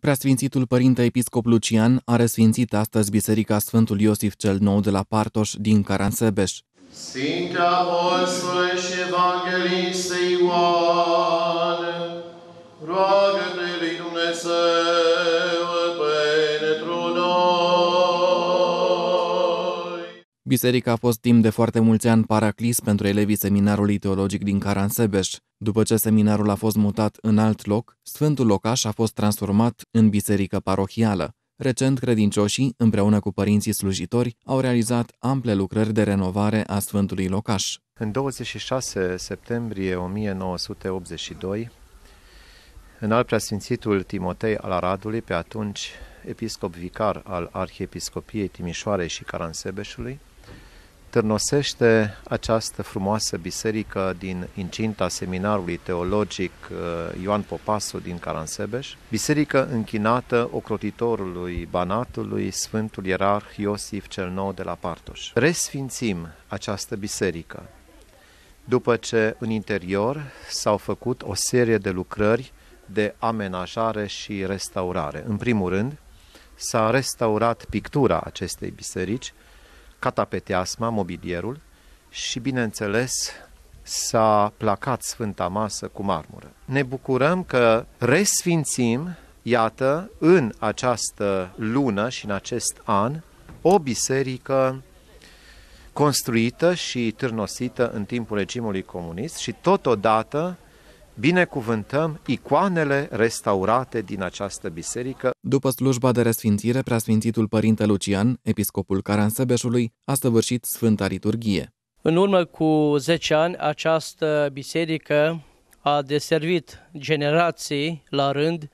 Preasfințitul Părinte Episcop Lucian a resfințit astăzi Biserica Sfântul Iosif cel Nou de la Partoș din Caransebeș. Sfinte Apostole și Evangheliste Ioan, Biserica a fost timp de foarte mulți ani paraclis pentru elevii seminarului teologic din Caransebeș. După ce seminarul a fost mutat în alt loc, Sfântul Locaș a fost transformat în biserică parohială. Recent, credincioșii, împreună cu părinții slujitori, au realizat ample lucrări de renovare a Sfântului Locaș. În 26 septembrie 1982, în al preasfințitul Timotei al Aradului, pe atunci episcop vicar al Arhiepiscopiei Timișoarei și Caransebeșului, târnosește această frumoasă biserică din incinta seminarului teologic uh, Ioan Popasu din Caransebeș, biserică închinată ocrotitorului Banatului Sfântul Ierarh Iosif cel Nou de la Partoș. Resfințim această biserică după ce în interior s-au făcut o serie de lucrări de amenajare și restaurare. În primul rând, s-a restaurat pictura acestei biserici, catapeteasma, mobilierul și, bineînțeles, s-a placat Sfânta Masă cu marmură. Ne bucurăm că resfințim, iată, în această lună și în acest an, o biserică construită și târnosită în timpul regimului comunist și totodată binecuvântăm icoanele restaurate din această biserică. După slujba de resfințire, preasfințitul Părinte Lucian, episcopul Caransebeșului, a săvârșit Sfânta Liturghie. În urmă cu 10 ani, această biserică a deservit generații la rând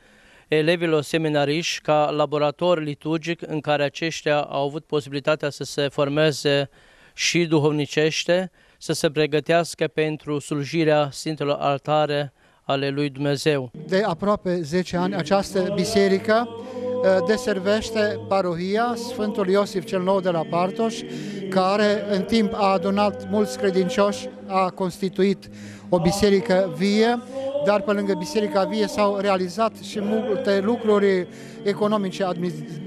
elevilor seminariști ca laborator liturgic în care aceștia au avut posibilitatea să se formeze și duhovnicește, să se pregătească pentru slujirea Sfintelor Altare ale lui Dumnezeu. De aproape 10 ani această biserică uh, deservește parohia Sfântul Iosif cel Nou de la Partoș, care în timp a adunat mulți credincioși, a constituit o biserică vie, dar pe lângă biserica vie s-au realizat și multe lucruri economice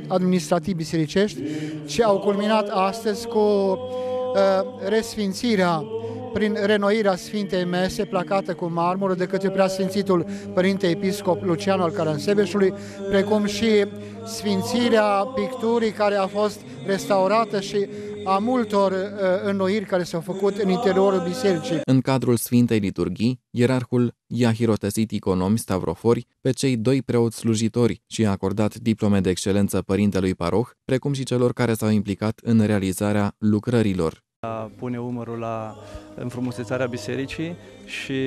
administrativ bisericești și au culminat astăzi cu uh, resfințirea prin renoirea Sfintei Mese placată cu marmură de către preasfințitul Părinte Episcop Lucian al Caransebeșului, precum și sfințirea picturii care a fost restaurată și a multor uh, înnoiri care s-au făcut în interiorul bisericii. În cadrul Sfintei Liturghii, ierarhul i-a hirotesit economi stavrofori pe cei doi preoți slujitori și a acordat diplome de excelență părintelui paroh, precum și celor care s-au implicat în realizarea lucrărilor a pune umărul la înfrumusețarea bisericii și,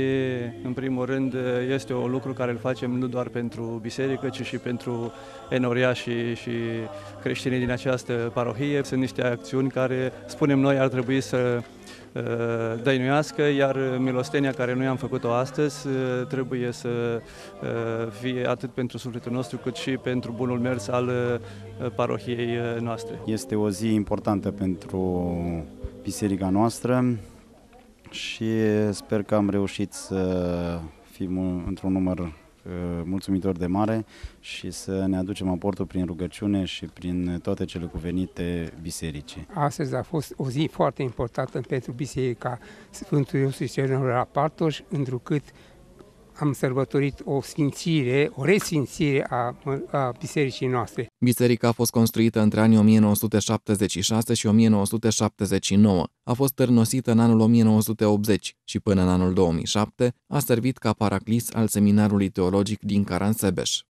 în primul rând, este un lucru care îl facem nu doar pentru biserică, ci și pentru enoriașii și creștinii din această parohie. Sunt niște acțiuni care, spunem noi, ar trebui să uh, dăinuiască, iar milostenia care noi am făcut-o astăzi uh, trebuie să uh, fie atât pentru sufletul nostru cât și pentru bunul mers al parohiei noastre. Este o zi importantă pentru biserica noastră și sper că am reușit să fim într-un număr uh, mulțumitor de mare și să ne aducem aportul prin rugăciune și prin toate cele cuvenite bisericii. Astăzi a fost o zi foarte importantă pentru Biserica Sfântul Iosif cel la Partoș, întrucât am sărbătorit o sfințire, o resfințire a, a bisericii noastre. Biserica a fost construită între anii 1976 și 1979. A fost târnosită în anul 1980 și până în anul 2007 a servit ca paraclis al seminarului teologic din Caransebeș.